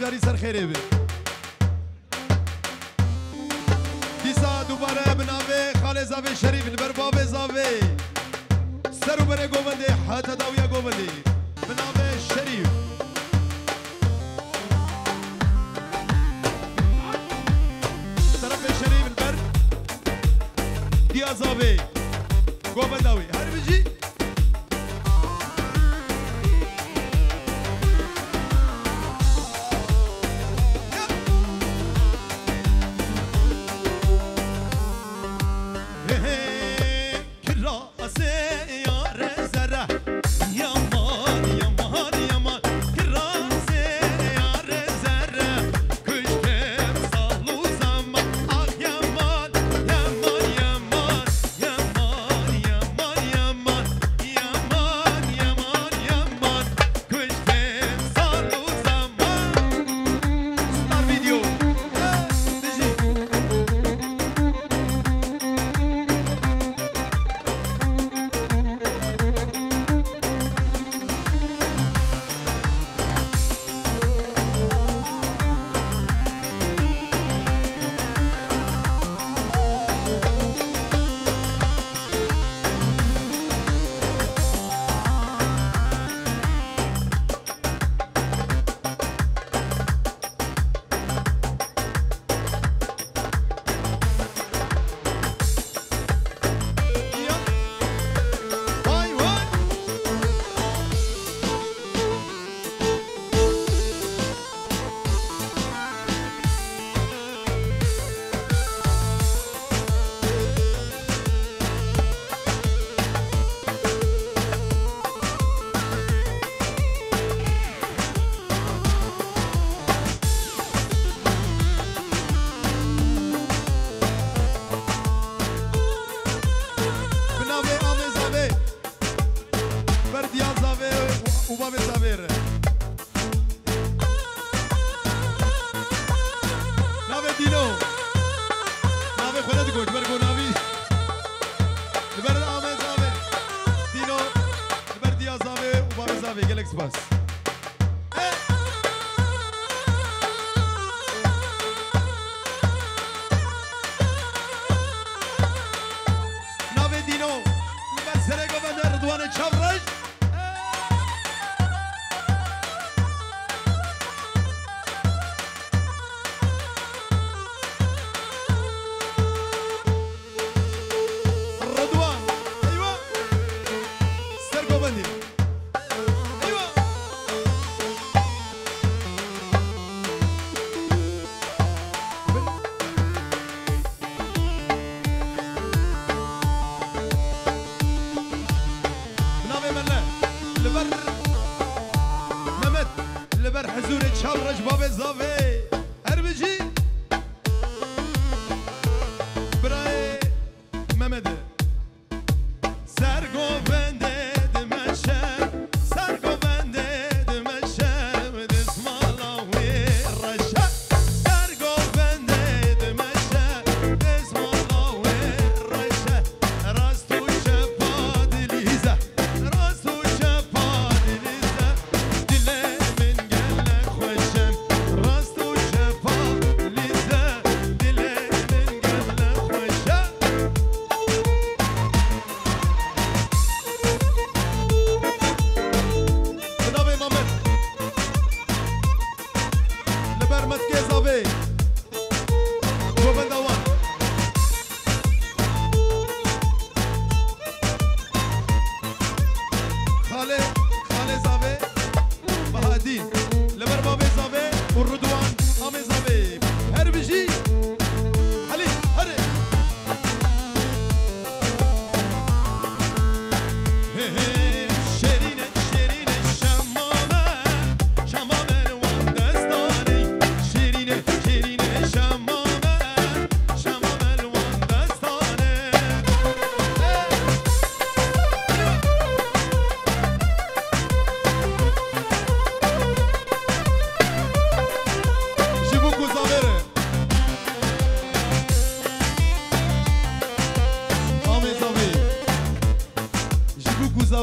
جاري سر خيري بي دیسا دوباره بنامه خاله زاوی شریف نبر باب زاوی سر و بره گوونده حتا داویا گوونده. بنامه شریف. طرف شریف نبر دیا زاوی گوونده هر بجی؟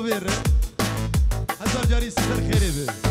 ویره هزار جاری سر خیره به